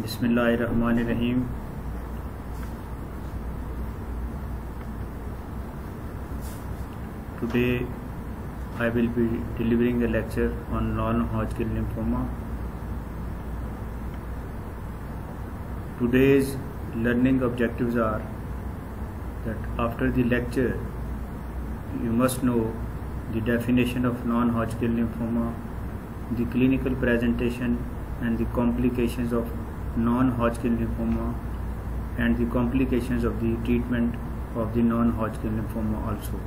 Bismillahirrahmanirrahim. Today I will be delivering a lecture on non-Hodgkin lymphoma. Today's learning objectives are that after the lecture you must know the definition of non-Hodgkin lymphoma, the clinical presentation and the complications of non-Hodgkin lymphoma and the complications of the treatment of the non-Hodgkin lymphoma also.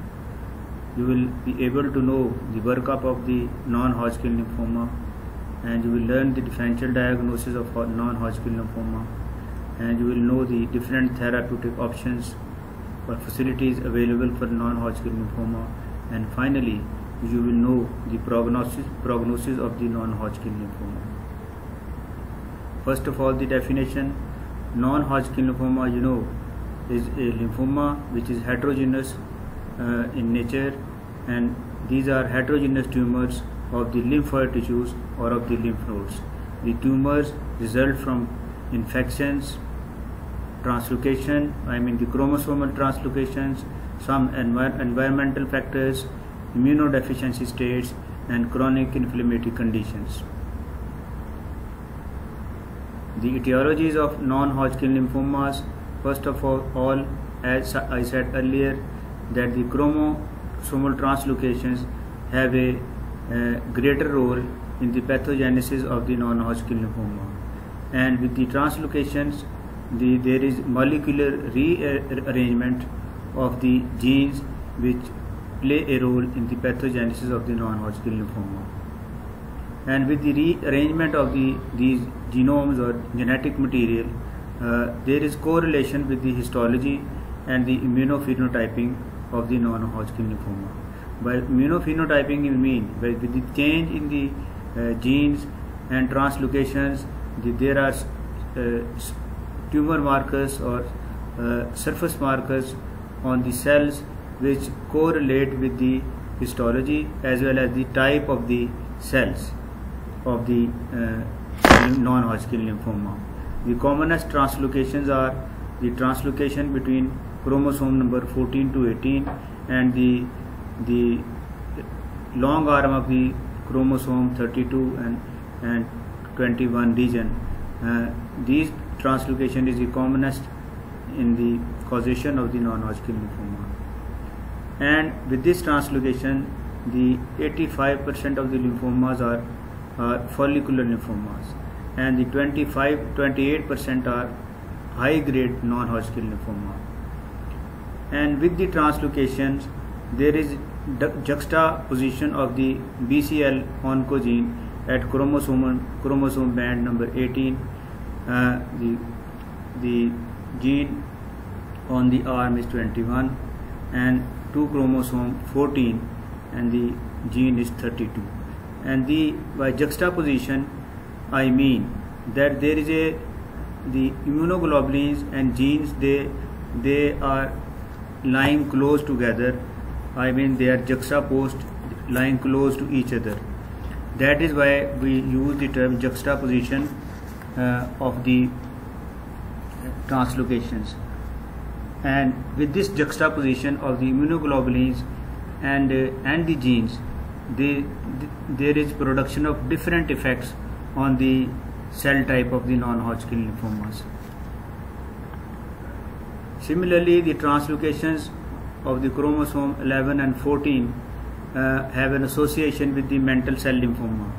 You will be able to know the workup of the non-Hodgkin lymphoma and you will learn the differential diagnosis of non-Hodgkin lymphoma and you will know the different therapeutic options or facilities available for non-Hodgkin lymphoma and finally you will know the prognosis, prognosis of the non-Hodgkin lymphoma. First of all the definition non-Hodgkin lymphoma you know is a lymphoma which is heterogeneous uh, in nature and these are heterogeneous tumors of the lymphoid tissues or of the lymph nodes. The tumors result from infections, translocation, I mean the chromosomal translocations, some envir environmental factors, immunodeficiency states and chronic inflammatory conditions. The etiologies of non-Hodgkin lymphomas, first of all, as I said earlier, that the chromosomal translocations have a uh, greater role in the pathogenesis of the non-Hodgkin lymphoma. And with the translocations, the, there is molecular rearrangement of the genes which play a role in the pathogenesis of the non-Hodgkin lymphoma. And with the rearrangement of the these genomes or genetic material, uh, there is correlation with the histology and the immunophenotyping of the non-Hodgkin lymphoma. By immunophenotyping, you mean by with the change in the uh, genes and translocations, the, there are uh, tumor markers or uh, surface markers on the cells which correlate with the histology as well as the type of the cells of the uh, non-Hodgkin lymphoma. The commonest translocations are the translocation between chromosome number 14 to 18 and the the long arm of the chromosome 32 and and 21 region. Uh, these translocation is the commonest in the causation of the non-Hodgkin lymphoma. And with this translocation, the 85% of the lymphomas are, are follicular lymphomas, and the 25 28% are high-grade non-Hodgkin lymphoma. And with the translocations, there is juxtaposition of the BCL oncogene at chromosome chromosome band number 18 uh, the the gene on the arm is 21 and 2 chromosome 14 and the gene is 32 and the by juxtaposition I mean that there is a the immunoglobulins and genes they they are lying close together. I mean they are juxtaposed lying close to each other. That is why we use the term juxtaposition uh, of the translocations. And with this juxtaposition of the immunoglobulins and uh, and the genes they, there is production of different effects on the cell type of the non-Hodgkin lymphomas. Similarly, the translocations of the chromosome 11 and 14 uh, have an association with the mantle cell lymphoma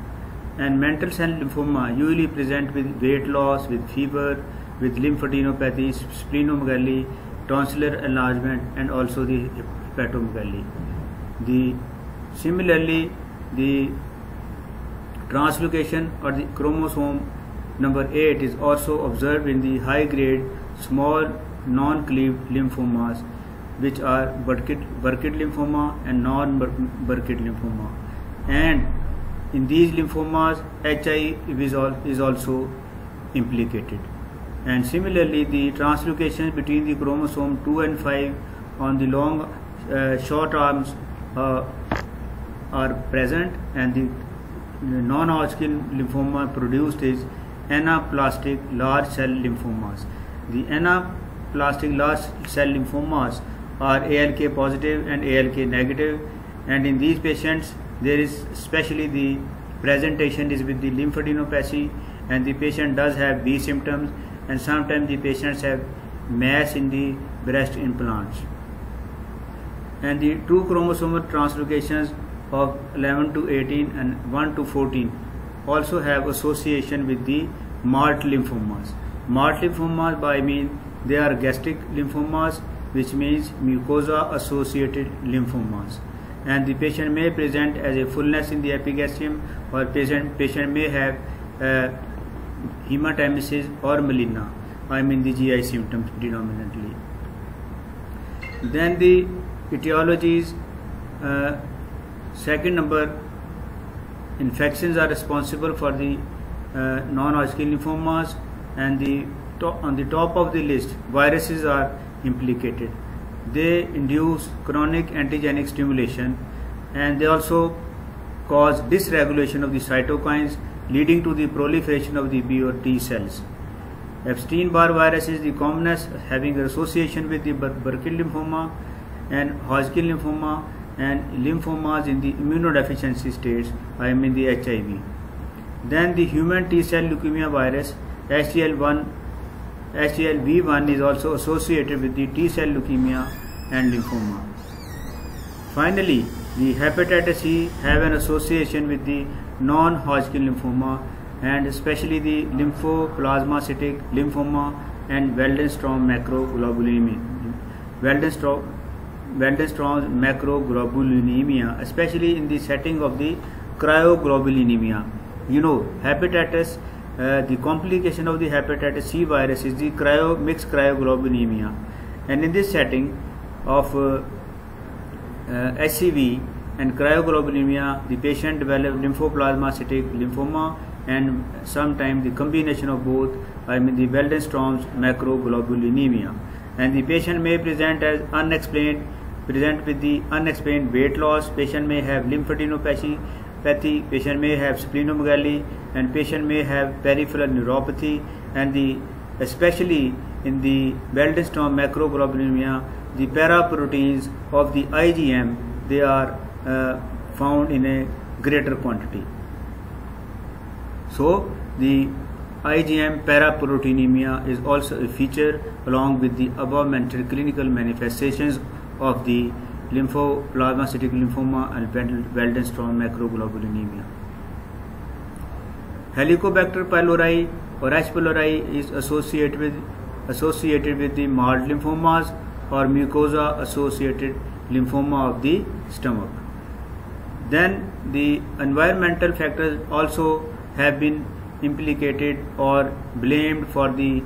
and mantle cell lymphoma usually present with weight loss, with fever, with lymphadenopathy, splenomegaly, tonsillar enlargement and also the hepatomegaly. The similarly the translocation or the chromosome number 8 is also observed in the high grade small non-cleaved lymphomas which are Burkitt, lymphoma and non-Burkitt lymphoma and in these lymphomas, HIV is also implicated. And similarly, the translocations between the chromosome 2 and 5 on the long uh, short arms uh, are present and the uh, non-Hodgkin lymphoma produced is anaplastic large cell lymphomas. The anaplastic large cell lymphomas are ALK positive and ALK negative and in these patients there is especially the presentation is with the lymphadenopathy and the patient does have B symptoms and sometimes the patients have mass in the breast implants and the two chromosomal translocations of 11 to 18 and 1 to 14 also have association with the Malt lymphomas. Malt lymphomas by mean they are gastric lymphomas which means mucosa associated lymphomas and the patient may present as a fullness in the epigastrium or patient, patient may have uh, hematemesis or melena I mean the GI symptoms predominantly. Then the etiologies uh, second number infections are responsible for the uh, non-Hodgkin lymphomas and the on the top of the list viruses are implicated they induce chronic antigenic stimulation and they also cause dysregulation of the cytokines leading to the proliferation of the B or T cells. Epstein-Barr virus is the commonest having association with the Burkitt lymphoma and Hodgkin lymphoma and lymphomas in the immunodeficiency states, I mean the HIV. Then the human T cell leukemia virus HTL1 HTLV1 is also associated with the T cell leukemia and lymphoma. Finally, the hepatitis C have an association with the non-Hodgkin lymphoma and especially the lymphoplasmacytic lymphoma and Waldenstrom macroglobulinemia. Waldenstrom, Waldenstrom's macroglobulinemia, especially in the setting of the cryoglobulinemia. You know, hepatitis uh, the complication of the hepatitis C virus is the cryo, mixed cryoglobulinemia and in this setting of uh, uh, HCV and cryoglobulinemia the patient develops lymphoplasmacytic lymphoma and sometimes the combination of both I mean the Waldenstrom's macroglobulinemia and the patient may present as unexplained present with the unexplained weight loss patient may have lymphadenopathy pathy, patient may have splenomegaly and patient may have peripheral neuropathy and the especially in the Waldenstrom macroglobulinemia the paraproteins of the IgM they are uh, found in a greater quantity. So the IgM paraproteinemia is also a feature along with the above mentioned clinical manifestations of the lymphoplasmacytic lymphoma and Waldenstrom macroglobulinemia. Helicobacter pylori or H. pylori is associated with associated with the MALT lymphomas or mucosa associated lymphoma of the stomach. Then the environmental factors also have been implicated or blamed for the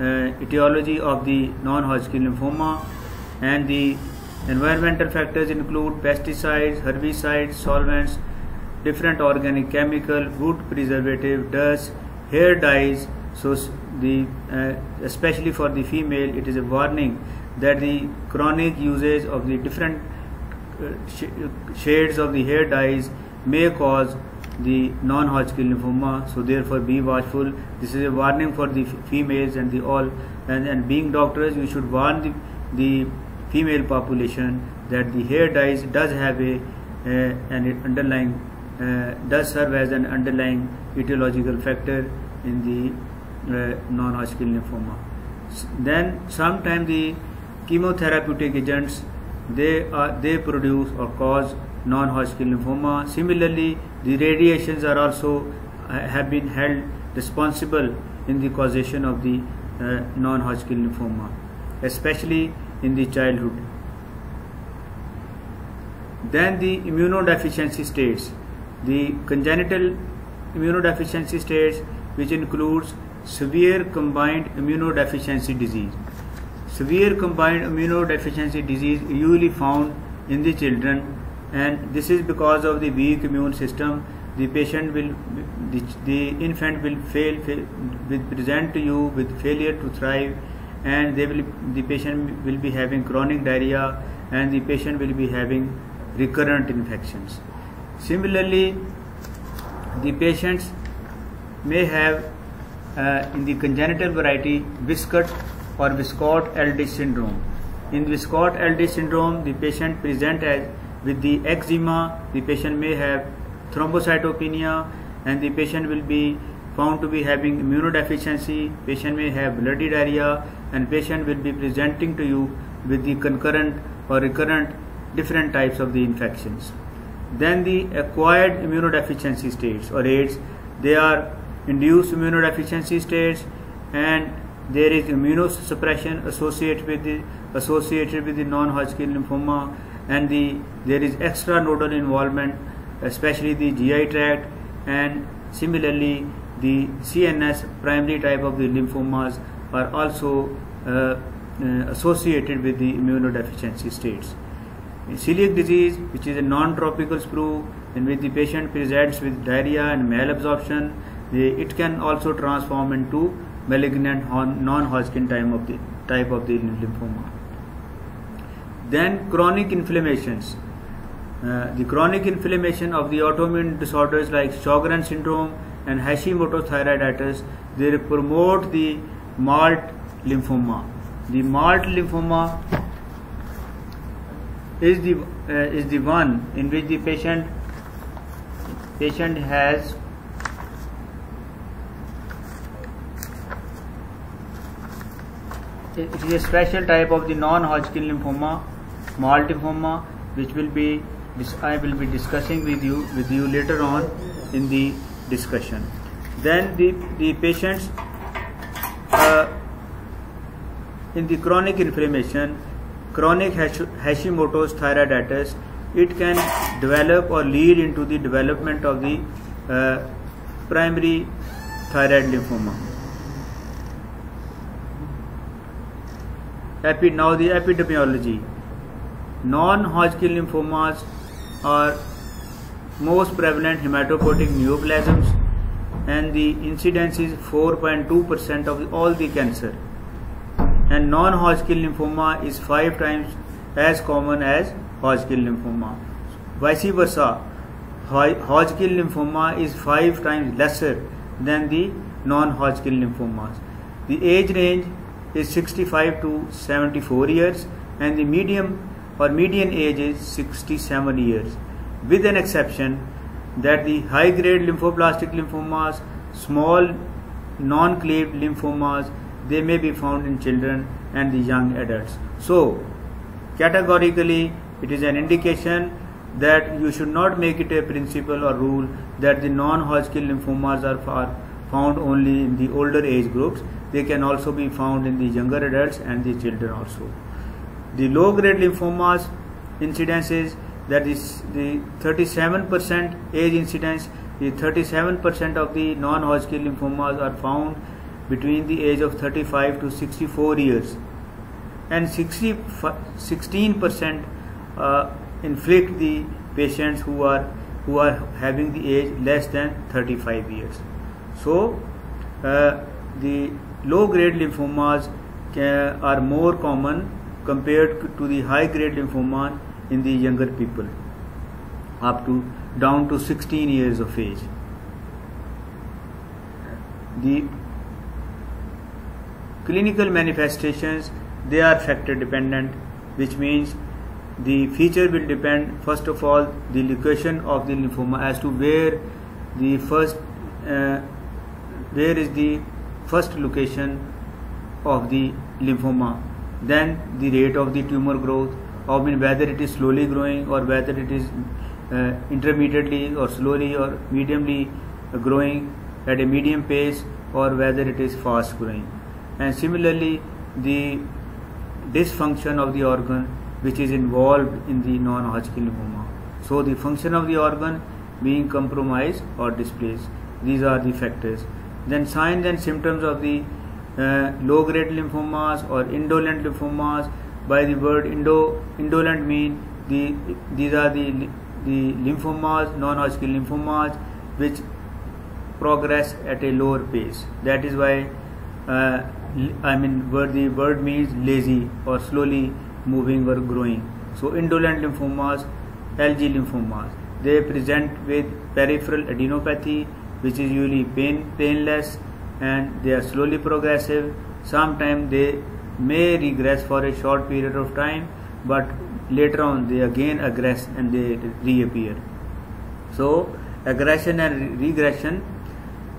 uh, etiology of the non-Hodgkin lymphoma and the Environmental factors include pesticides, herbicides, solvents, different organic chemical, wood preservative, dust, hair dyes. So the uh, especially for the female, it is a warning that the chronic usage of the different uh, sh shades of the hair dyes may cause the non-Hodgkin lymphoma. So therefore, be watchful. This is a warning for the females and the all. And, and being doctors, you should warn the, the female population that the hair dyes does have a uh, an underlying uh, does serve as an underlying etiological factor in the uh, non-Hodgkin lymphoma. Then sometimes the chemotherapeutic agents they are they produce or cause non-Hodgkin lymphoma. Similarly, the radiations are also uh, have been held responsible in the causation of the uh, non-Hodgkin lymphoma, especially in the childhood. Then the immunodeficiency states. The congenital immunodeficiency states which includes severe combined immunodeficiency disease. Severe combined immunodeficiency disease usually found in the children and this is because of the weak immune system the patient will the, the infant will fail, fail will present to you with failure to thrive and they will the patient will be having chronic diarrhea and the patient will be having recurrent infections similarly the patients may have uh, in the congenital variety Wiskott or Wiskott-Aldrich syndrome. In Wiskott-Aldrich syndrome, the patient present as with the eczema, the patient may have thrombocytopenia and the patient will be found to be having immunodeficiency, patient may have bloody diarrhea and patient will be presenting to you with the concurrent or recurrent different types of the infections. Then the acquired immunodeficiency states or AIDS, they are induced immunodeficiency states and there is immunosuppression associated with the associated with the non-Hodgkin lymphoma and the there is extra nodal involvement especially the GI tract and similarly the CNS primary type of the lymphomas are also uh, uh, associated with the immunodeficiency states. Celiac disease, which is a non-tropical sprue, in which the patient presents with diarrhea and malabsorption, it can also transform into malignant non-Hodgkin type of the type of the lymphoma. Then chronic inflammations. Uh, the chronic inflammation of the autoimmune disorders like Sjogren syndrome and Hashimoto thyroiditis, they promote the malt lymphoma. The malt lymphoma is the uh, is the one in which the patient patient has it is a special type of the non-Hodgkin lymphoma, malt lymphoma, which will be I will be discussing with you with you later on in the discussion. Then the the patients uh, in the chronic inflammation, chronic Hashimoto's thyroiditis, it can develop or lead into the development of the uh, primary thyroid lymphoma. Epi, now the epidemiology. Non-Hodgkin lymphomas are most prevalent hematopoietic neoplasms and the incidence is 4.2% of all the cancer and non-Hodgkin lymphoma is 5 times as common as Hodgkin lymphoma. Vice versa, Hodgkin lymphoma is 5 times lesser than the non-Hodgkin lymphomas. The age range is 65 to 74 years and the medium or median age is 67 years with an exception that the high grade lymphoblastic lymphomas small non-cleaved lymphomas they may be found in children and the young adults so categorically it is an indication that you should not make it a principle or rule that the non-Hodgkin lymphomas are found only in the older age groups they can also be found in the younger adults and the children also. The low grade lymphomas incidence is that is the 37% age incidence, the 37% of the non-Hodgkin lymphomas are found between the age of 35 to 64 years and 60, 16% uh, inflict the patients who are who are having the age less than 35 years. So uh, the low grade lymphomas can, are more common compared to the high grade lymphoma in the younger people up to down to 16 years of age. The clinical manifestations they are factor dependent which means the feature will depend first of all the location of the lymphoma as to where the first uh, where is the first location of the lymphoma. Then the rate of the tumor growth or whether it is slowly growing or whether it is uh, intermediately or slowly or mediumly growing at a medium pace or whether it is fast growing. And similarly the dysfunction of the organ which is involved in the non-Hodgkin lymphoma. So the function of the organ being compromised or displaced these are the factors. Then signs and symptoms of the uh, low grade lymphomas or indolent lymphomas by the word indo indolent mean the these are the the lymphomas non-Hodgkin lymphomas which progress at a lower pace that is why uh, I mean word the word means lazy or slowly moving or growing so indolent lymphomas LG lymphomas they present with peripheral adenopathy which is usually pain, painless and they are slowly progressive. Sometimes they may regress for a short period of time, but later on they again aggress and they reappear. So aggression and regression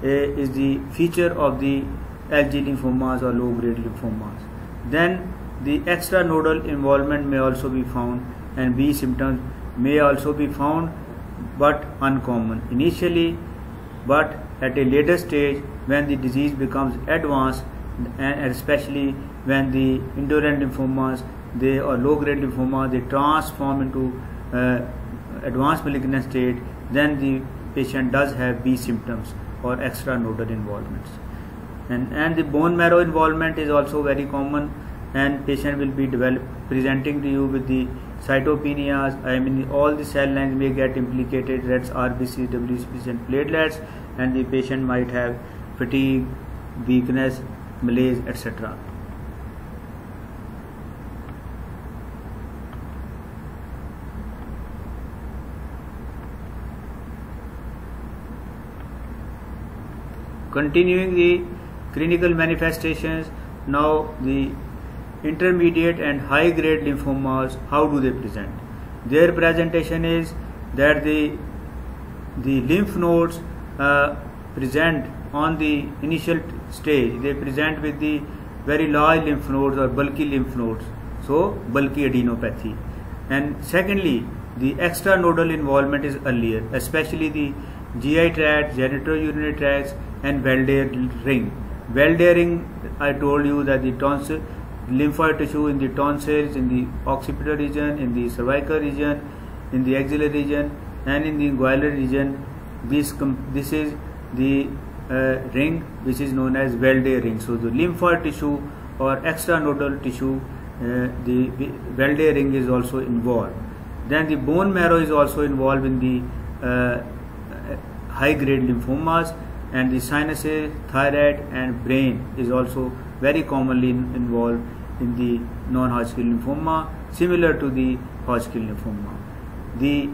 uh, is the feature of the LG lymphomas or low grade lymphomas. Then the extranodal involvement may also be found and B symptoms may also be found but uncommon initially but at a later stage when the disease becomes advanced and especially when the indolent lymphomas they or low grade lymphoma they transform into uh, advanced malignant state then the patient does have B symptoms or extranodal involvements. And and the bone marrow involvement is also very common and patient will be develop, presenting to you with the cytopenias. I mean all the cell lines may get implicated reds RBC WBC and platelets and the patient might have fatigue weakness malaise etc continuing the clinical manifestations now the intermediate and high grade lymphomas how do they present? Their presentation is that the the lymph nodes uh, present on the initial stage. They present with the very large lymph nodes or bulky lymph nodes so bulky adenopathy. And secondly the extranodal involvement is earlier especially the GI tract genitourinary tracts and Waldeyer ring Waldeyer ring I told you that the tonsil lymphoid tissue in the tonsils, in the occipital region, in the cervical region, in the axillary region, and in the inguinal region. This this is the uh, ring which is known as Waldeyer ring. So the lymphoid tissue or extranodal tissue, uh, the Waldeyer ring is also involved. Then the bone marrow is also involved in the uh, high grade lymphomas and the sinuses, thyroid and brain is also very commonly involved in the non-Hodgkin lymphoma similar to the Hodgkin lymphoma. The,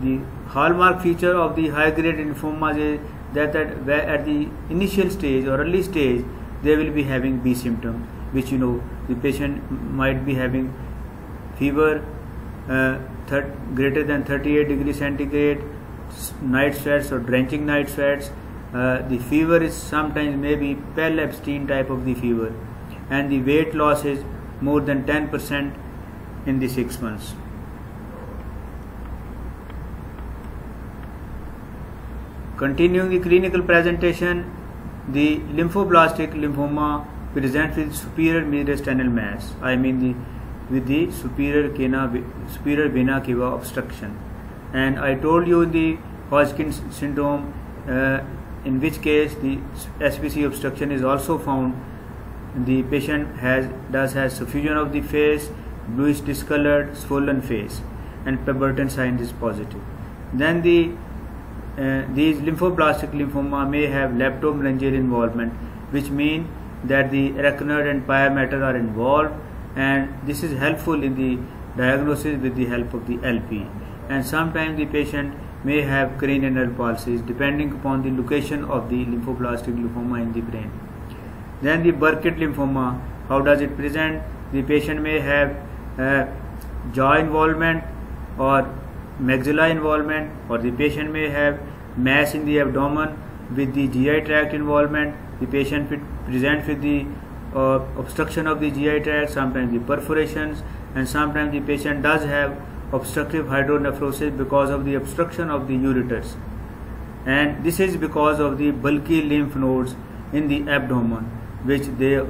the hallmark feature of the high-grade lymphomas is that at, at the initial stage or early stage they will be having B symptoms which you know the patient might be having fever uh, greater than 38 degrees centigrade, night sweats or drenching night sweats. Uh, the fever is sometimes maybe Pel-Ebstein type of the fever and the weight loss is more than 10% in the 6 months. Continuing the clinical presentation, the lymphoblastic lymphoma presents with superior mediastinal mass. I mean the with the superior vena, superior vena cava obstruction. And I told you the Hodgkin's syndrome, uh, in which case the SVC obstruction is also found the patient has does has suffusion of the face, bluish discolored, swollen face, and Pemberton sign is positive. Then the uh, these lymphoblastic lymphoma may have leptomeningeal involvement, which mean that the arachnoid and pia mater are involved, and this is helpful in the diagnosis with the help of the LP. And sometimes the patient may have cranial palsies depending upon the location of the lymphoblastic lymphoma in the brain. Then the Burkitt lymphoma, how does it present? The patient may have uh, jaw involvement or maxilla involvement or the patient may have mass in the abdomen with the GI tract involvement. The patient presents with the uh, obstruction of the GI tract, sometimes the perforations and sometimes the patient does have obstructive hydronephrosis because of the obstruction of the ureters and this is because of the bulky lymph nodes in the abdomen which they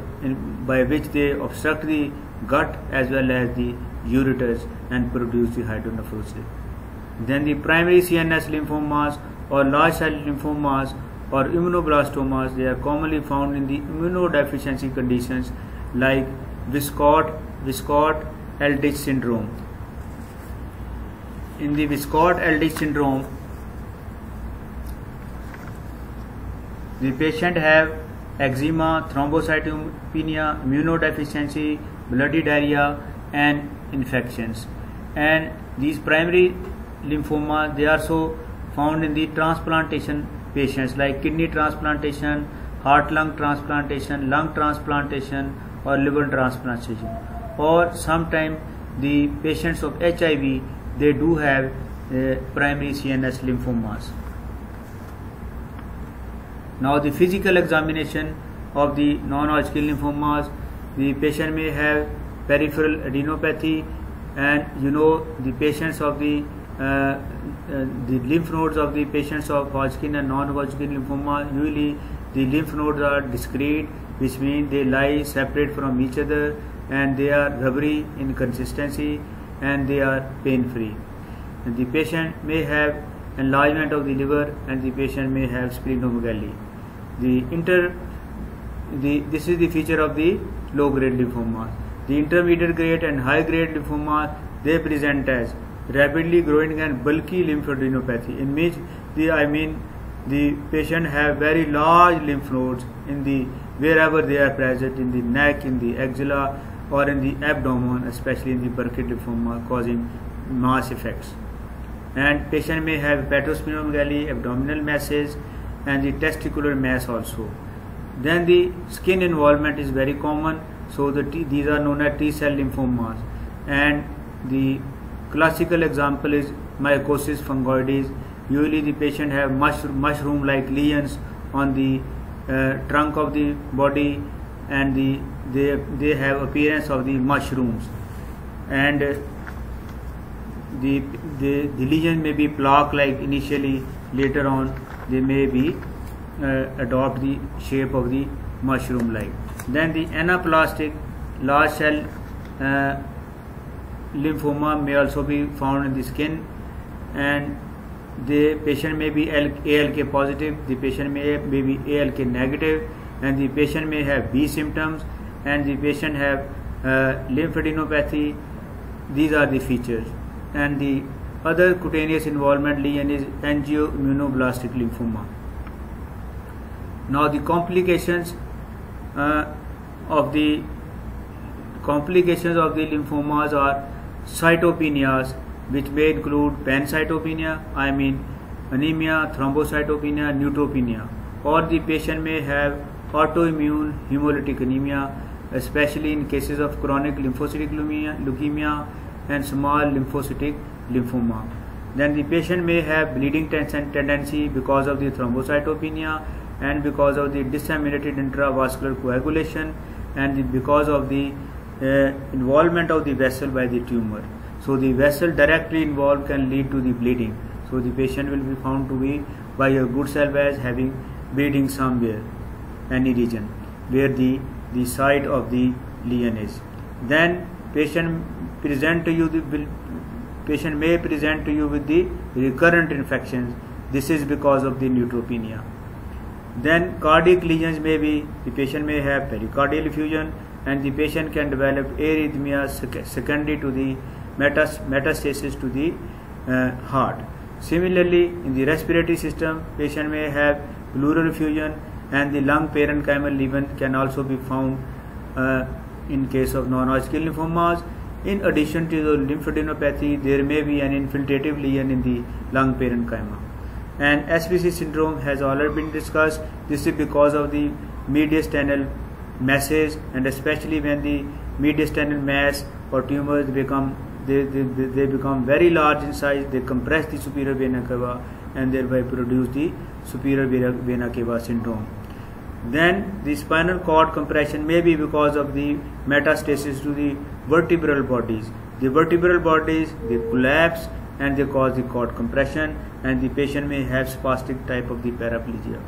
by which they obstruct the gut as well as the ureters and produce the hydronephrosis. Then the primary CNS lymphomas or large cell lymphomas or immunoblastomas they are commonly found in the immunodeficiency conditions like Wiskott Wiskott Aldrich syndrome. In the Wiskott Aldrich syndrome, the patient have eczema, thrombocytopenia, immunodeficiency, bloody diarrhea, and infections. And these primary lymphoma they are so found in the transplantation patients like kidney transplantation, heart lung transplantation, lung transplantation, or liver transplantation. Or sometimes the patients of HIV they do have uh, primary CNS lymphomas. Now the physical examination of the non-Hodgkin lymphomas, the patient may have peripheral adenopathy and you know the patients of the uh, uh, the lymph nodes of the patients of Hodgkin and non-Hodgkin lymphoma usually the lymph nodes are discrete which means they lie separate from each other and they are rubbery in consistency and they are pain free and the patient may have enlargement of the liver and the patient may have splenomegaly the inter the this is the feature of the low grade lymphoma. The intermediate grade and high grade lymphoma they present as rapidly growing and bulky lymphadenopathy in which the I mean the patient have very large lymph nodes in the wherever they are present in the neck in the axilla or in the abdomen especially in the Burkitt lymphoma causing mass effects. And patient may have hepatosplenomegaly abdominal masses and the testicular mass also. Then the skin involvement is very common. So the T, these are known as T cell lymphomas. And the classical example is mycosis fungoides. Usually the patient have mushroom like lesions on the uh, trunk of the body and the they they have appearance of the mushrooms. And uh, the, the the lesion may be plaque like initially later on they may be uh, adopt the shape of the mushroom like. Then the anaplastic large cell uh, lymphoma may also be found in the skin. And the patient may be ALK positive, the patient may, may be ALK negative and the patient may have B symptoms and the patient have uh, lymphadenopathy. These are the features and the other cutaneous involvement lesion is angioimmunoblastic lymphoma. Now the complications uh, of the complications of the lymphomas are cytopenias which may include pancytopenia, I mean anemia, thrombocytopenia, neutropenia or the patient may have autoimmune hemolytic anemia especially in cases of chronic lymphocytic leukemia and small lymphocytic lymphoma. Then the patient may have bleeding tendency because of the thrombocytopenia and because of the disseminated intravascular coagulation and because of the uh, involvement of the vessel by the tumor. So the vessel directly involved can lead to the bleeding. So the patient will be found to be by a good cell as having bleeding somewhere, any region where the, the site of the lesion is. Then patient present to you the patient may present to you with the recurrent infections. This is because of the neutropenia. Then cardiac lesions may be the patient may have pericardial effusion and the patient can develop arrhythmia secondary to the metastasis to the uh, heart. Similarly, in the respiratory system, patient may have pleural effusion and the lung parenchymal lesion can also be found uh, in case of non-Hodgkin lymphomas. In addition to the lymphadenopathy, there may be an infiltrative lesion in the lung parenchyma and SVC syndrome has already been discussed. This is because of the mediastinal masses and especially when the mediastinal mass or tumors become they, they, they become very large in size, they compress the superior vena cava and thereby produce the superior vena cava syndrome. Then the spinal cord compression may be because of the metastasis to the vertebral bodies. The vertebral bodies they collapse and they cause the cord compression and the patient may have spastic type of the paraplegia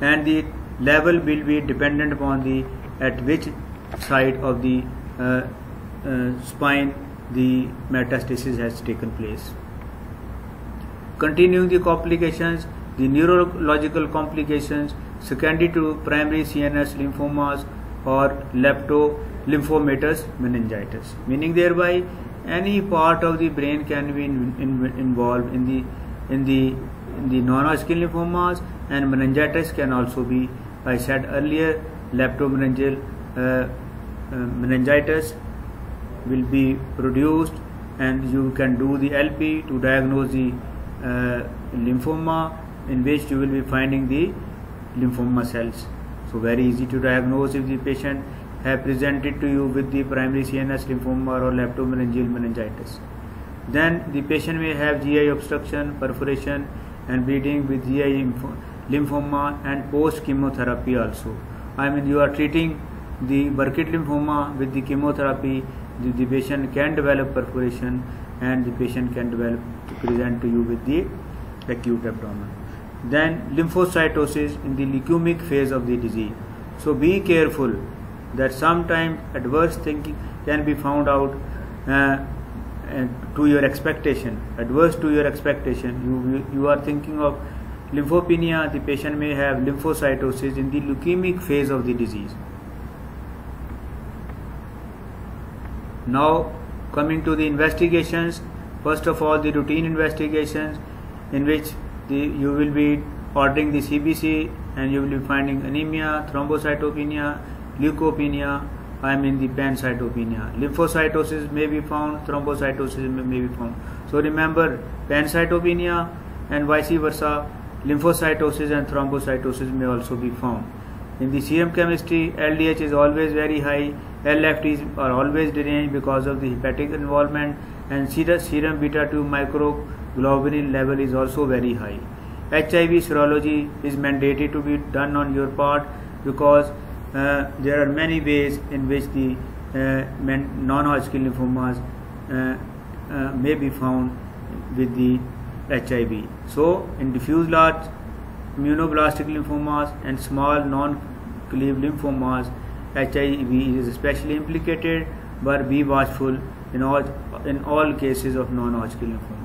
and the level will be dependent upon the at which side of the uh, uh, spine the metastasis has taken place continuing the complications the neurological complications secondary to primary CNS lymphomas or leptolymphomatous meningitis meaning thereby any part of the brain can be in, in, involved in the in the in the non-Hodgkin lymphomas and meningitis can also be I said earlier leptomeningeal uh, uh, meningitis will be produced and you can do the LP to diagnose the uh, lymphoma in which you will be finding the lymphoma cells. So very easy to diagnose if the patient have presented to you with the primary CNS lymphoma or leptomeningeal meningitis. Then the patient may have GI obstruction, perforation and bleeding with GI lymphoma and post chemotherapy also. I mean you are treating the Burkitt lymphoma with the chemotherapy, the, the patient can develop perforation and the patient can develop present to you with the acute abdomen. Then lymphocytosis in the leukemic phase of the disease. So be careful that sometimes adverse thinking can be found out uh, to your expectation, adverse to your expectation. You, you are thinking of lymphopenia, the patient may have lymphocytosis in the leukemic phase of the disease. Now coming to the investigations, first of all the routine investigations in which the, you will be ordering the CBC and you will be finding anemia, thrombocytopenia, leukopenia, I mean the pancytopenia. Lymphocytosis may be found, thrombocytosis may, be found. So remember pancytopenia and vice versa, lymphocytosis and thrombocytosis may also be found. In the serum chemistry, LDH is always very high, LFTs are always deranged because of the hepatic involvement and serum beta 2 microglobulin level is also very high. HIV serology is mandated to be done on your part because uh, there are many ways in which the uh, non-Hodgkin lymphomas uh, uh, may be found with the HIV. So, in diffuse large immunoblastic lymphomas and small non cleave lymphomas, HIV is especially implicated, but be watchful in all in all cases of non-Hodgkin lymphoma.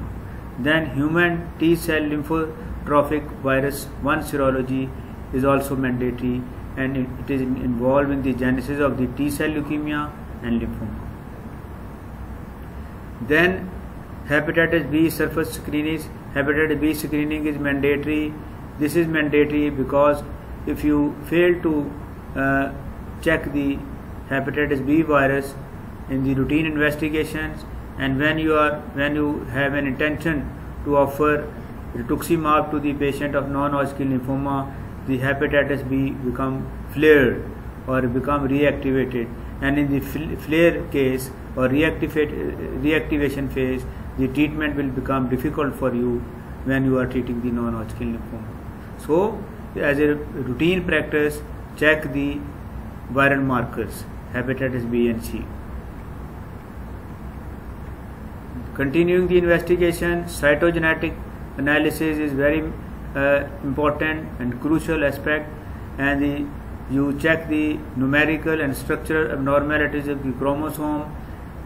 Then human T cell lymphotrophic virus 1 serology is also mandatory and it is involved in the genesis of the T cell leukemia and lymphoma. Then hepatitis B surface screening. Hepatitis B screening is mandatory. This is mandatory because if you fail to uh, check the hepatitis B virus in the routine investigations and when you are when you have an intention to offer rituximab to the patient of non-Hodgkin lymphoma, the hepatitis B become flared or become reactivated and in the flare case or reactivation phase, the treatment will become difficult for you when you are treating the non-Hodgkin lymphoma. So as a routine practice check the viral markers hepatitis B and C. Continuing the investigation, cytogenetic analysis is very uh, important and crucial aspect. And the, you check the numerical and structural abnormalities of the chromosome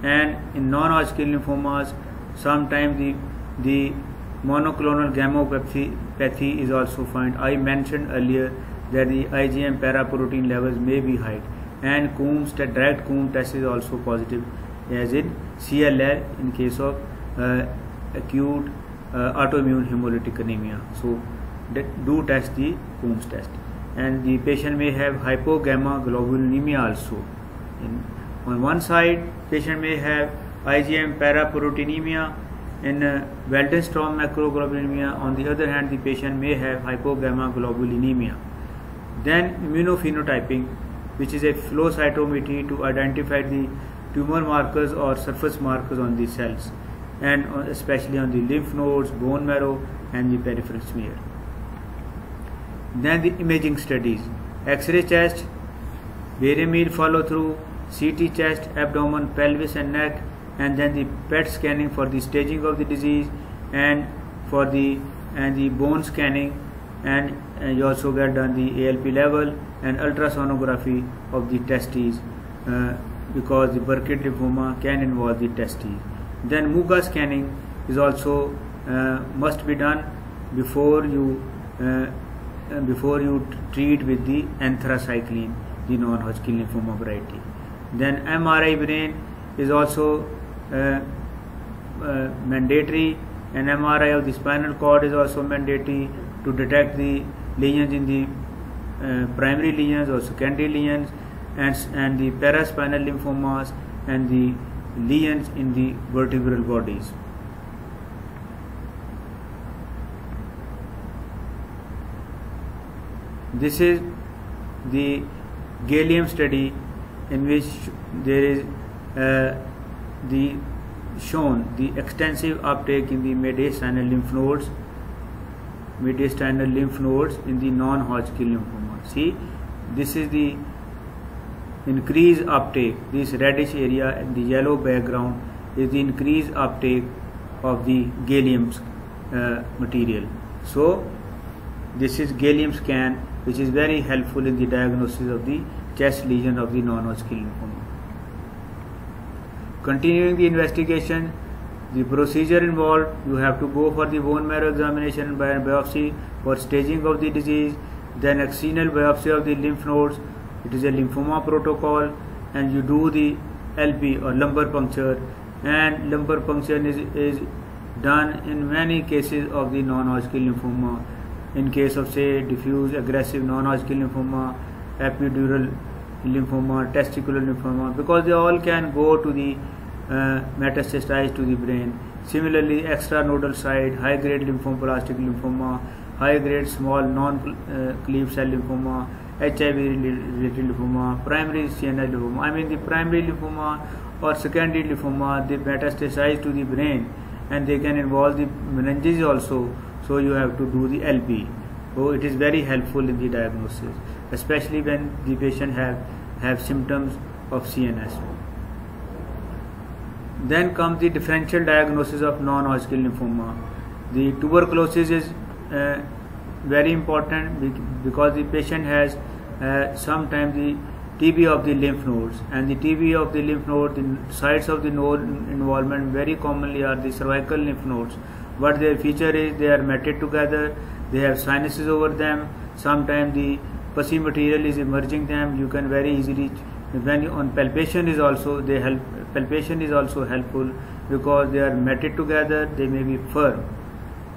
and in non-Hodgkin lymphomas sometimes the, the monoclonal gammopathy is also found. I mentioned earlier that the IgM paraprotein levels may be high. And Coombs direct Coombs test is also positive as in CLL in case of uh, acute uh, autoimmune hemolytic anemia. So do test the Coombs test and the patient may have hypogammaglobulinemia also. In, on one side patient may have IgM paraproteinemia and uh, Waldenstrom macroglobulinemia. On the other hand, the patient may have hypogammaglobulinemia. Then immunophenotyping, which is a flow cytometry to identify the tumor markers or surface markers on the cells, and especially on the lymph nodes, bone marrow, and the peripheral smear. Then the imaging studies: X-ray chest, Barium meal follow through, CT chest, abdomen, pelvis, and neck and then the PET scanning for the staging of the disease and for the and the bone scanning and, and you also get done the ALP level and ultrasonography of the testes uh, because the Burkitt lymphoma can involve the testes. Then Muga scanning is also uh, must be done before you uh, before you treat with the anthracycline, the non-Hodgkin lymphoma variety. Then MRI brain is also uh, uh, mandatory an MRI of the spinal cord is also mandatory to detect the lesions in the uh, primary lesions or secondary lesions and, and the paraspinal lymphomas and the lesions in the vertebral bodies. this is the Gallium study in which there is uh, the shown the extensive uptake in the mediastinal lymph nodes mediastinal lymph nodes in the non-Hodgkin lymphoma. See, this is the increased uptake. This reddish area and the yellow background is the increased uptake of the gallium uh, material. So, this is gallium scan, which is very helpful in the diagnosis of the chest lesion of the non-Hodgkin lymphoma. Continuing the investigation, the procedure involved, you have to go for the bone marrow examination by biopsy for staging of the disease, then external biopsy of the lymph nodes. It is a lymphoma protocol, and you do the LP or lumbar puncture, and lumbar puncture is, is done in many cases of the non-Hodgkin lymphoma. In case of say diffuse aggressive non-Hodgkin lymphoma, epidural lymphoma, testicular lymphoma, because they all can go to the uh, to the brain. Similarly, extranodal side, high-grade lymphoblastic lymphoma, high-grade small non-cleaved cell lymphoma, HIV-related lymphoma, primary CNS lymphoma. I mean the primary lymphoma or secondary lymphoma, they metastasize to the brain and they can involve the meninges also. So you have to do the LP. So it is very helpful in the diagnosis, especially when the patient have have symptoms of CNS. Then comes the differential diagnosis of non-Hodgkin lymphoma. The tuberculosis is uh, very important because the patient has uh, sometimes the TB of the lymph nodes. And the TB of the lymph node, the sites of the node involvement very commonly are the cervical lymph nodes. What their feature is they are matted together, they have sinuses over them, sometimes the pussy material is emerging them, you can very easily when on palpation is also they help palpation is also helpful because they are matted together they may be firm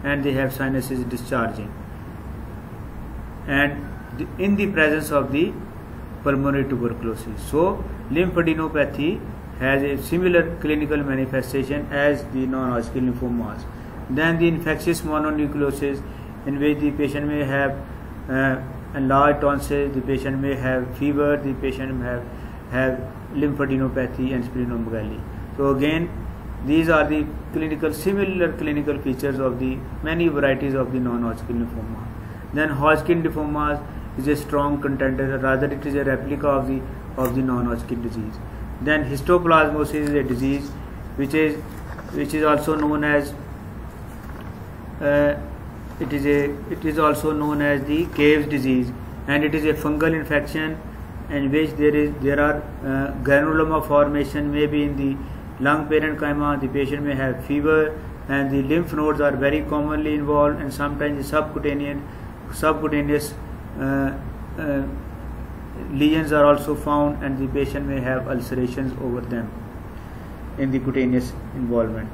and they have sinuses discharging. And in the presence of the pulmonary tuberculosis so lymphadenopathy has a similar clinical manifestation as the non-Hodgkin lymphomas then the infectious mononucleosis in which the patient may have uh, enlarged tonsils, the patient may have fever, the patient may have have lymphadenopathy and splenomegaly. So again, these are the clinical similar clinical features of the many varieties of the non-Hodgkin lymphoma. Then Hodgkin lymphomas is a strong contender, rather it is a replica of the of the non-Hodgkin disease. Then histoplasmosis is a disease which is which is also known as uh, it is a it is also known as the caves disease and it is a fungal infection in which there is there are uh, granuloma formation maybe in the lung parenchyma the patient may have fever and the lymph nodes are very commonly involved and sometimes the subcutaneous subcutaneous lesions are also found and the patient may have ulcerations over them in the cutaneous involvement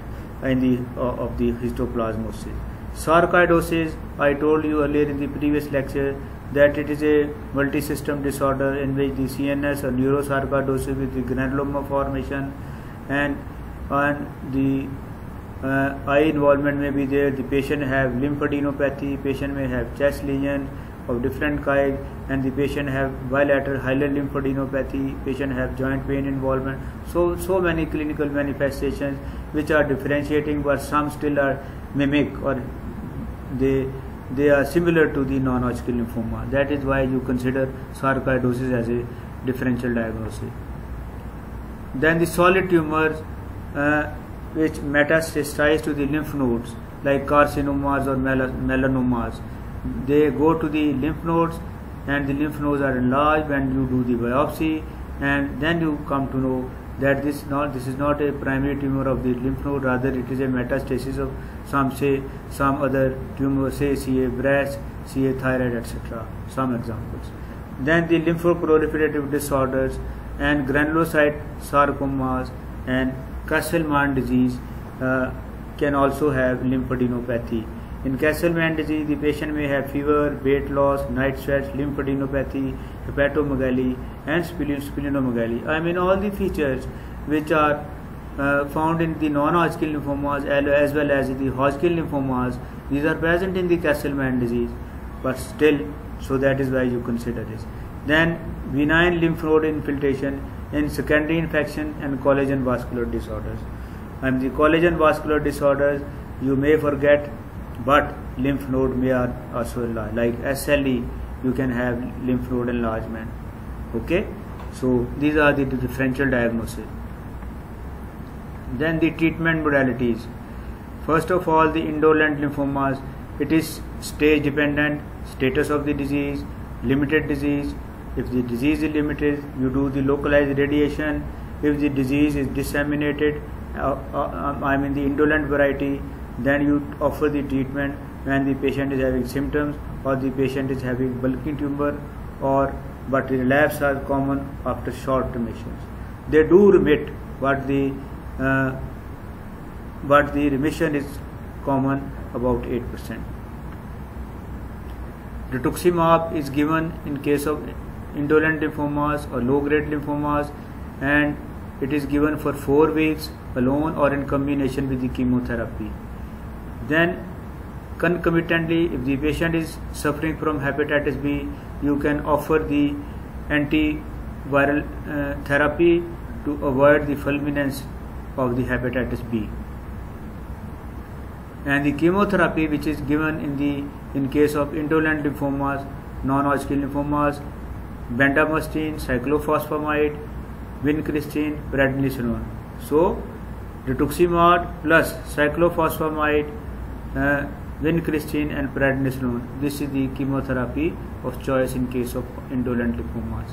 in the uh, of the histoplasmosis sarcoidosis i told you earlier in the previous lecture that it is a multi-system disorder in which the CNS or neurosarcoidosis with the granuloma formation and and the uh, eye involvement may be there. The patient have lymphadenopathy, patient may have chest lesion of different kind, and the patient have bilateral hilar lymphadenopathy. Patient have joint pain involvement. So so many clinical manifestations which are differentiating, but some still are mimic or they they are similar to the non-Hodgkin lymphoma. That is why you consider sarcoidosis as a differential diagnosis. Then the solid tumors uh, which metastasize to the lymph nodes like carcinomas or melanomas, they go to the lymph nodes and the lymph nodes are enlarged when you do the biopsy and then you come to know that this not this is not a primary tumor of the lymph node rather it is a metastasis of some say some other tumor say CA breast CA thyroid etc some examples. Then the lymphoproliferative disorders and granulocyte sarcomas and Castleman disease uh, can also have lymphadenopathy in Castleman disease, the patient may have fever, weight loss, night sweats, lymphadenopathy, hepatomegaly, and splenomegaly. I mean, all the features which are uh, found in the non-Hodgkin lymphomas as well as the Hodgkin lymphomas, these are present in the Castleman disease, but still so that is why you consider this then benign lymph node infiltration in secondary infection and collagen vascular disorders and the collagen vascular disorders you may forget but lymph node may also enlarge like SLE you can have lymph node enlargement. Okay? So these are the differential diagnosis. Then the treatment modalities. First of all the indolent lymphomas. It is stage dependent status of the disease limited disease. If the disease is limited you do the localized radiation. If the disease is disseminated uh, uh, I mean the indolent variety then you offer the treatment when the patient is having symptoms or the patient is having bulky tumor or but relapse are common after short remissions they do remit but the uh, but the remission is common about 8%. Rituximab is given in case of indolent lymphomas or low grade lymphomas and it is given for 4 weeks alone or in combination with the chemotherapy. Then concomitantly if the patient is suffering from hepatitis B you can offer the antiviral uh, therapy to avoid the fulminance of the hepatitis B. And the chemotherapy which is given in the in case of indolent lymphomas, non-Hodgkin lymphomas, bendamustine, cyclophosphamide, vincristine, prednisolone. So rituximab plus cyclophosphamide, uh, vincristine and prednisolone. This is the chemotherapy of choice in case of indolent lymphomas.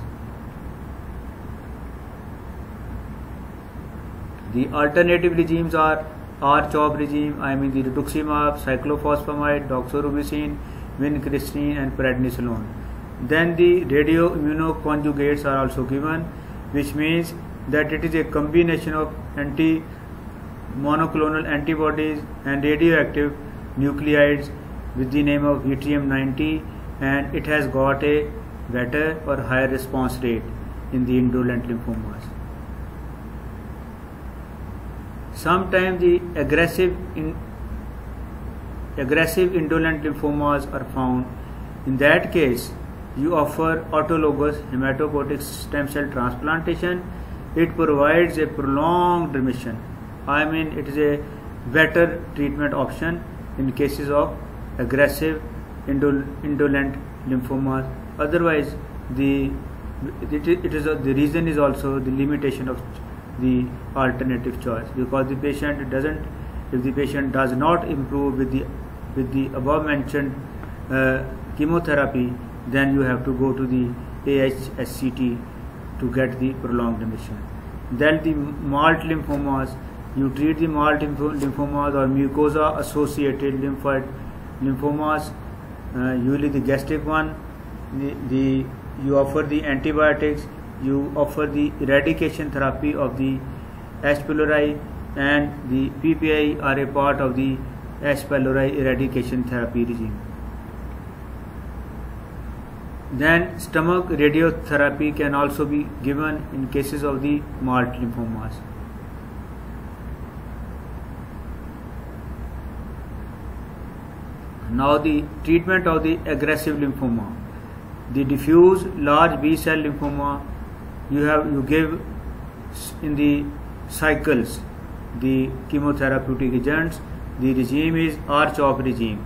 The alternative regimes are R-CHOP regime, I mean the rituximab, cyclophosphamide, doxorubicin, vincristine and prednisolone. Then the radioimmunoconjugates are also given, which means that it is a combination of anti monoclonal antibodies and radioactive nuclides with the name of yttrium-90 and it has got a better or higher response rate in the indolent lymphomas. Sometimes the aggressive in, aggressive indolent lymphomas are found. In that case, you offer autologous hematopoietic stem cell transplantation. It provides a prolonged remission. I mean, it is a better treatment option in cases of aggressive indol indolent lymphomas. Otherwise, the it, is the reason is also the limitation of the alternative choice because the patient doesn't if the patient does not improve with the with the above mentioned uh, chemotherapy then you have to go to the AHSCT to get the prolonged remission then the MALT lymphomas you treat the MALT lymphomas or mucosa associated lymphoid lymphomas uh, usually the gastric one the, the you offer the antibiotics you offer the eradication therapy of the H. pylori and the PPI are a part of the H. pylori eradication therapy regime. Then stomach radiotherapy can also be given in cases of the MALT lymphomas. Now the treatment of the aggressive lymphoma. The diffuse large B cell lymphoma you have you give in the cycles the chemotherapeutic agents. The regime is R-CHOP regime.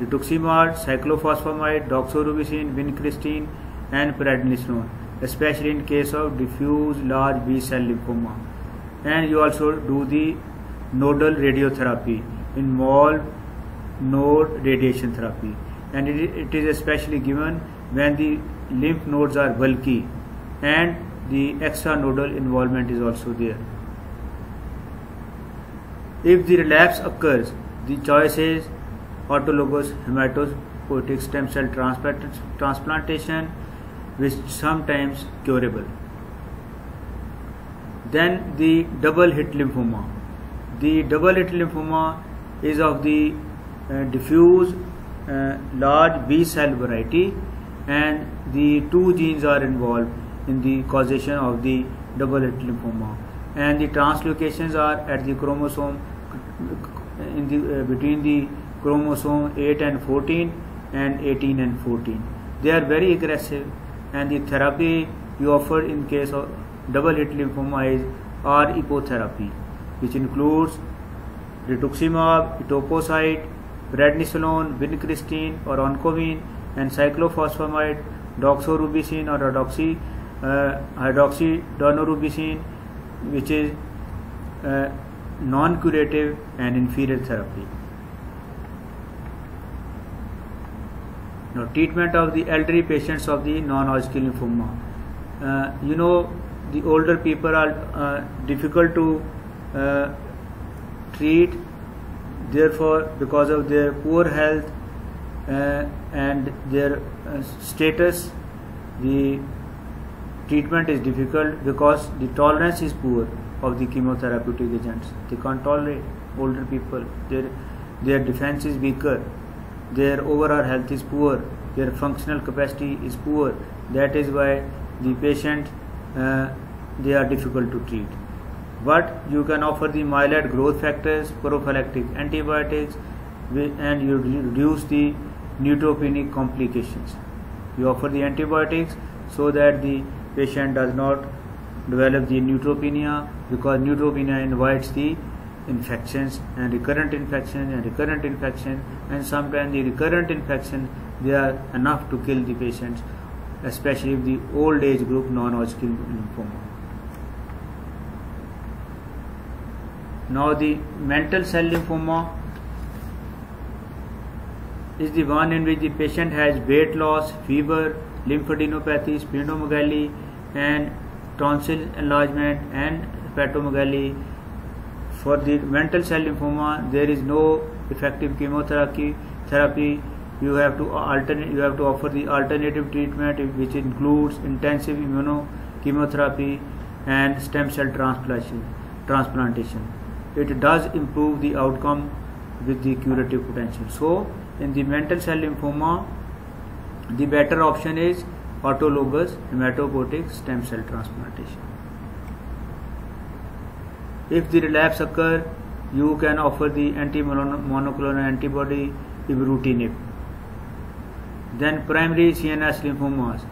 Rituximab cyclophosphamide doxorubicin vincristine and prednisolone especially in case of diffuse large B cell lymphoma. And you also do the nodal radiotherapy involve node radiation therapy and it, is especially given when the lymph nodes are bulky and the extranodal involvement is also there. If the relapse occurs, the choice is autologous hematopoietic stem cell transplantation, which sometimes curable. Then the double hit lymphoma. The double hit lymphoma is of the diffuse uh, large B cell variety and the two genes are involved in the causation of the double hit lymphoma. And the translocations are at the chromosome in the uh, between the chromosome 8 and 14 and 18 and 14 they are very aggressive and the therapy you offer in case of double hit lymphoma is R-EPO therapy which includes rituximab, etoposide, prednisolone, vincristine or Oncovin and cyclophosphamide, doxorubicin or hydroxy, uh, hydroxydaunorubicin which is uh, non-curative and inferior therapy. Now, treatment of the elderly patients of the non-Hodgkin lymphoma. Uh, you know, the older people are uh, difficult to uh, treat. Therefore, because of their poor health uh, and their uh, status, the treatment is difficult because the tolerance is poor of the chemotherapeutic agents. They can't tolerate older people. Their their defense is weaker their overall health is poor, their functional capacity is poor. That is why the patient uh, they are difficult to treat. But you can offer the myeloid growth factors, prophylactic antibiotics, and you reduce the neutropenic complications. You offer the antibiotics so that the patient does not develop the neutropenia because neutropenia invites the infections and recurrent infection and recurrent infection and sometimes the recurrent infection they are enough to kill the patients especially if the old age group non-Hodgkin lymphoma. Now the mantle cell lymphoma is the one in which the patient has weight loss, fever, lymphadenopathy, splenomegaly and tonsil enlargement and hepatomegaly for the mantle cell lymphoma, there is no effective chemotherapy. Therapy. You have to alternate. You have to offer the alternative treatment, which includes intensive immunochemotherapy and stem cell transplantation. It does improve the outcome with the curative potential. So, in the mantle cell lymphoma, the better option is autologous hematopoietic stem cell transplantation. If the relapse occur, you can offer the anti-monoclonal antibody ibrutinib. Then primary CNS lymphomas.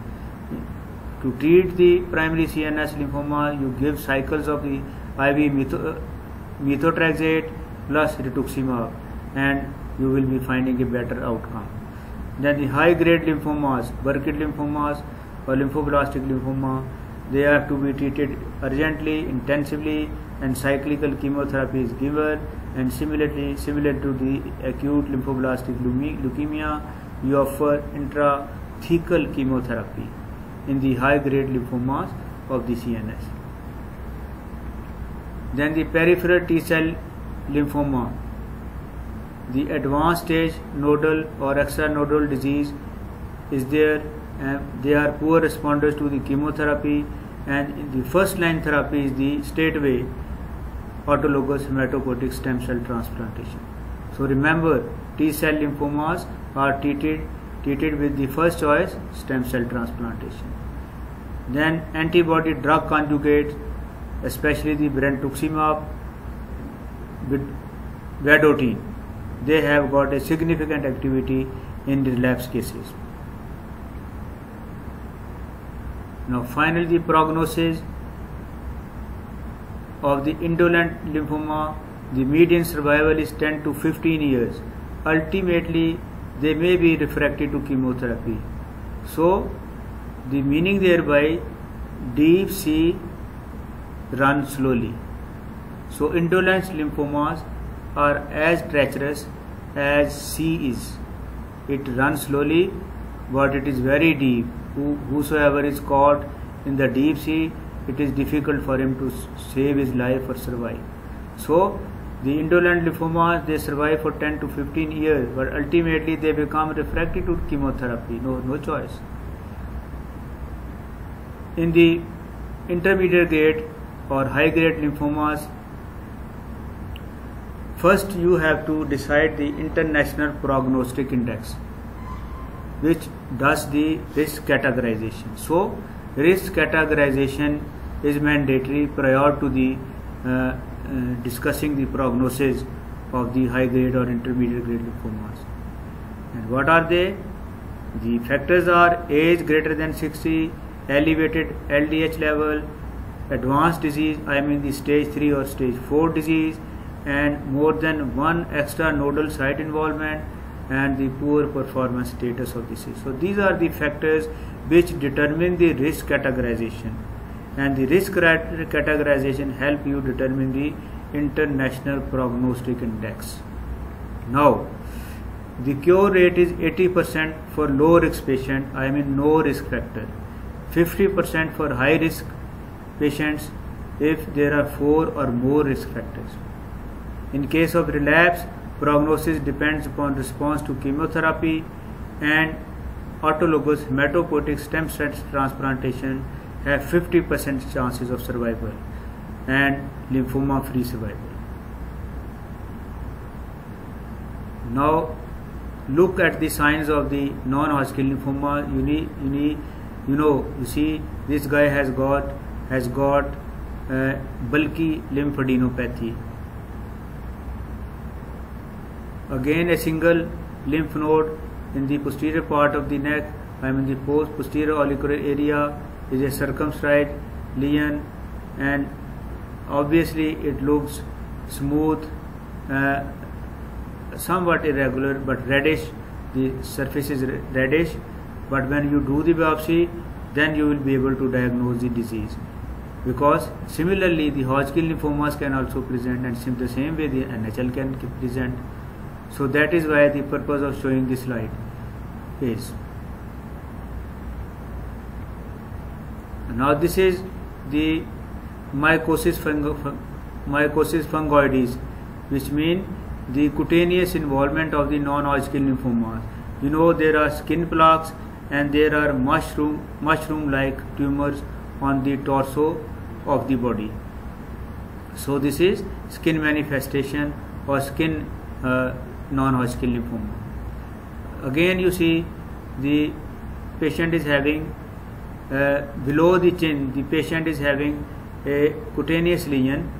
To treat the primary CNS lymphoma, you give cycles of the IV methotrexate plus rituximab and you will be finding a better outcome. Then the high grade lymphomas, Burkitt lymphomas or lymphoblastic lymphoma, they have to be treated urgently, intensively and cyclical chemotherapy is given and similarly similar to the acute lymphoblastic leukemia you offer intrathecal chemotherapy in the high grade lymphomas of the CNS. Then the peripheral T cell lymphoma the advanced stage nodal or extranodal disease is there and they are poor responders to the chemotherapy and the first line therapy is the straightaway autologous hematopoietic stem cell transplantation. So remember, T cell lymphomas are treated treated with the first choice stem cell transplantation. Then antibody drug conjugates, especially the brentuximab vedotin, they have got a significant activity in relapse cases. Now finally the prognosis of the indolent lymphoma, the median survival is 10 to 15 years. Ultimately, they may be refractory to chemotherapy. So, the meaning thereby, deep sea run slowly. So, indolent lymphomas are as treacherous as sea is. It runs slowly, but it is very deep. Who whosoever is caught in the deep sea it is difficult for him to save his life or survive. So, the indolent lymphomas they survive for 10 to 15 years, but ultimately they become refractory to chemotherapy. No, no choice. In the intermediate grade or high grade lymphomas, first you have to decide the international prognostic index, which does the risk categorization. So, risk categorization is mandatory prior to the uh, uh, discussing the prognosis of the high grade or intermediate grade lymphomas. And what are they? The factors are age greater than 60, elevated LDH level, advanced disease, I mean the stage 3 or stage 4 disease, and more than one extra nodal site involvement and the poor performance status of disease. So these are the factors which determine the risk categorization and the risk categorization help you determine the international prognostic index. Now the cure rate is 80% for low risk patient, I mean no risk factor, 50% for high risk patients if there are four or more risk factors. In case of relapse, prognosis depends upon response to chemotherapy and autologous hematopoietic stem cell transplantation have 50% chances of survival and lymphoma free survival. Now look at the signs of the non-Hodgkin lymphoma. You need, you need, you know, you see this guy has got has got uh, bulky lymphadenopathy. Again, a single lymph node in the posterior part of the neck, I mean the post posterior auricular area, is a circumscribed lesion, and obviously it looks smooth, uh, somewhat irregular, but reddish. The surface is reddish, but when you do the biopsy, then you will be able to diagnose the disease because similarly the Hodgkin lymphomas can also present and seem the same way the NHL can present. So that is why the purpose of showing this slide is. Now this is the mycosis, fungo, mycosis fungoides which mean the cutaneous involvement of the non-Hodgkin lymphomas. You know there are skin plaques and there are mushroom mushroom like tumors on the torso of the body. So this is skin manifestation or skin uh, non-Hodgkin lymphoma. Again you see the patient is having uh, below the chin the patient is having a cutaneous lesion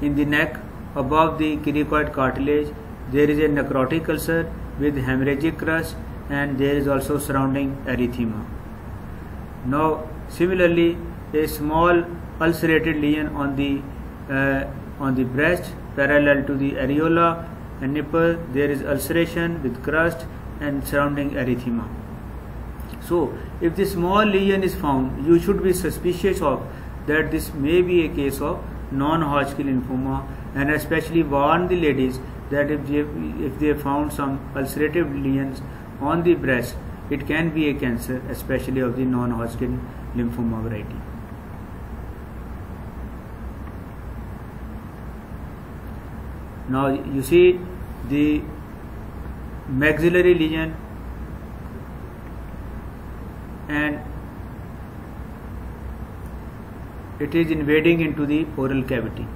in the neck above the cricoid cartilage there is a necrotic ulcer with hemorrhagic crust and there is also surrounding erythema. Now similarly a small ulcerated lesion on the uh, on the breast parallel to the areola and nipple. There is ulceration with crust and surrounding erythema. So if this small lesion is found you should be suspicious of that this may be a case of non-Hodgkin lymphoma and especially warn the ladies that if they, if they found some ulcerative lesions on the breast it can be a cancer especially of the non-Hodgkin lymphoma variety now you see the maxillary lesion and it is invading into the oral cavity.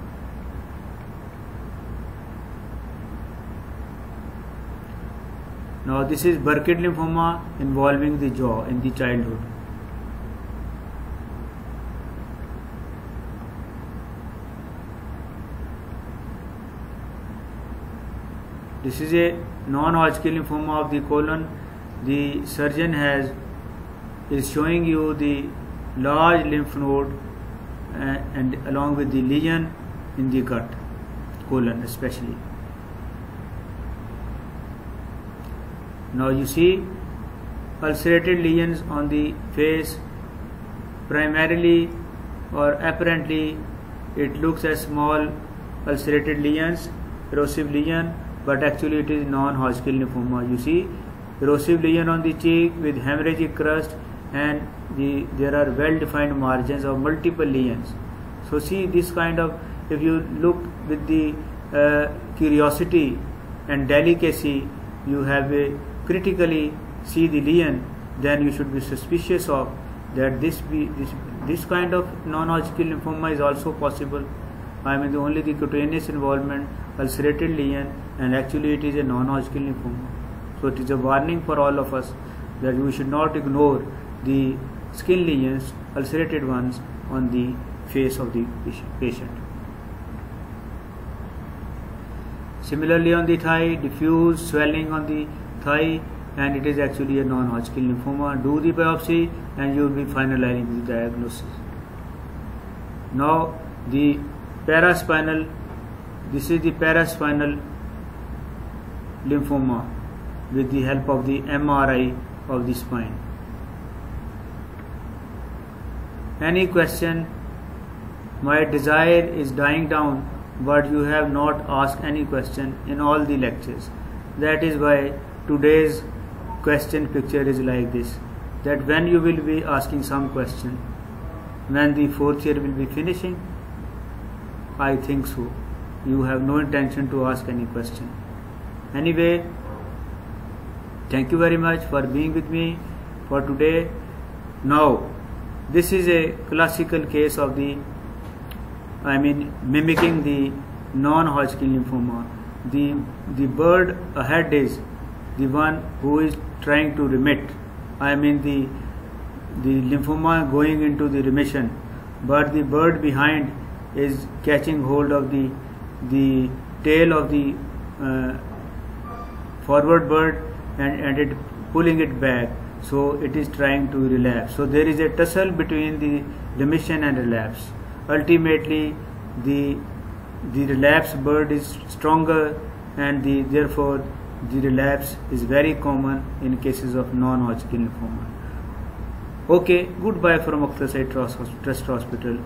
Now this is Burkitt lymphoma involving the jaw in the childhood This is a non-Hodgkin lymphoma of the colon. The surgeon has is showing you the large lymph node uh, and along with the lesion in the gut, colon especially. Now you see ulcerated lesions on the face primarily or apparently it looks as small ulcerated lesions, erosive lesion but actually it is non-Hodgkin lymphoma. You see erosive lesion on the cheek with hemorrhagic crust and the, there are well-defined margins of multiple lesions. So see this kind of, if you look with the uh, curiosity and delicacy, you have a critically see the lesion, then you should be suspicious of that this be this this kind of non-Hodgkin lymphoma is also possible. I mean the only the cutaneous involvement, ulcerated lesion and actually it is a non-Hodgkin lymphoma. So it is a warning for all of us that we should not ignore the skin lesions, ulcerated ones on the face of the patient. Similarly on the thigh, diffuse swelling on the thigh and it is actually a non-Hodgkin lymphoma. Do the biopsy and you will be finalizing the diagnosis. Now the paraspinal, this is the paraspinal lymphoma with the help of the MRI of the spine. Any question? My desire is dying down, but you have not asked any question in all the lectures. That is why today's question picture is like this that when you will be asking some question, when the fourth year will be finishing, I think so. You have no intention to ask any question. Anyway, thank you very much for being with me for today. Now, this is a classical case of the, I mean, mimicking the non-Hodgkin lymphoma. The, the bird ahead is the one who is trying to remit. I mean, the, the lymphoma going into the remission, but the bird behind is catching hold of the, the tail of the uh, forward bird and, and it pulling it back so it is trying to relapse so there is a tussle between the remission and relapse ultimately the the relapse bird is stronger and the therefore the relapse is very common in cases of non-Hodgkin lymphoma. Okay, goodbye from Akhtar Trust Hospital.